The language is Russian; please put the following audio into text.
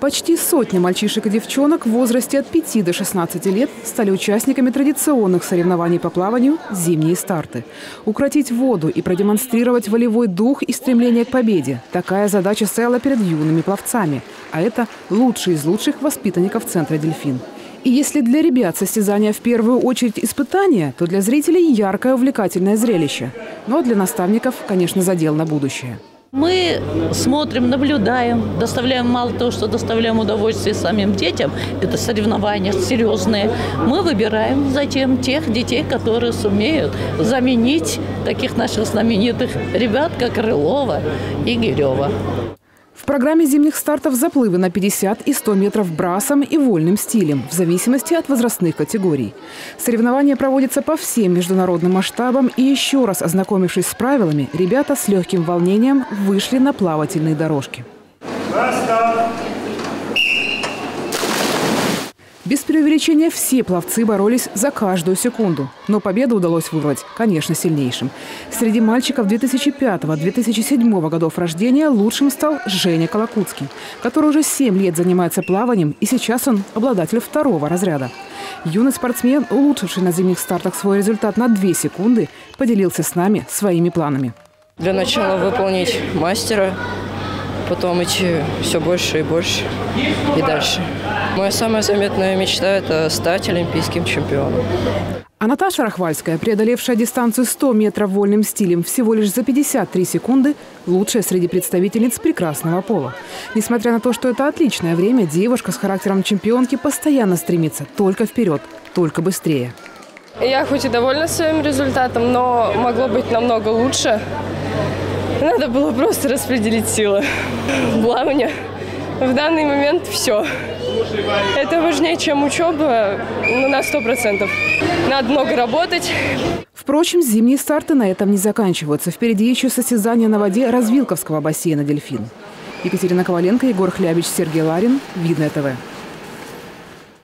Почти сотня мальчишек и девчонок в возрасте от 5 до 16 лет стали участниками традиционных соревнований по плаванию «Зимние старты». Укротить воду и продемонстрировать волевой дух и стремление к победе – такая задача стояла перед юными пловцами. А это лучшие из лучших воспитанников Центра «Дельфин». И если для ребят состязания в первую очередь испытания, то для зрителей яркое увлекательное зрелище. Но для наставников, конечно, задел на будущее. Мы смотрим, наблюдаем, доставляем мало того, что доставляем удовольствие самим детям, это соревнования серьезные, мы выбираем затем тех детей, которые сумеют заменить таких наших знаменитых ребят, как Крылова и Гирева. В программе зимних стартов заплывы на 50 и 100 метров брасом и вольным стилем, в зависимости от возрастных категорий. Соревнования проводятся по всем международным масштабам, и еще раз ознакомившись с правилами, ребята с легким волнением вышли на плавательные дорожки. Бастав! Без преувеличения все пловцы боролись за каждую секунду. Но победу удалось выбрать, конечно, сильнейшим. Среди мальчиков 2005-2007 годов рождения лучшим стал Женя Колокутский, который уже 7 лет занимается плаванием, и сейчас он обладатель второго разряда. Юный спортсмен, улучшивший на зимних стартах свой результат на 2 секунды, поделился с нами своими планами. Для начала выполнить мастера, потом идти все больше и больше и дальше. Моя самая заметная мечта – это стать олимпийским чемпионом. А Наташа Рахвальская, преодолевшая дистанцию 100 метров вольным стилем всего лишь за 53 секунды, лучшая среди представительниц прекрасного пола. Несмотря на то, что это отличное время, девушка с характером чемпионки постоянно стремится только вперед, только быстрее. Я хоть и довольна своим результатом, но могло быть намного лучше. Надо было просто распределить силы. Плавание. В данный момент все. Это важнее, чем учеба ну, на сто процентов. Надо много работать. Впрочем, зимние старты на этом не заканчиваются. Впереди еще состязание на воде Развилковского бассейна «Дельфин». Екатерина Коваленко, Егор Хлябич, Сергей Ларин. Видное ТВ.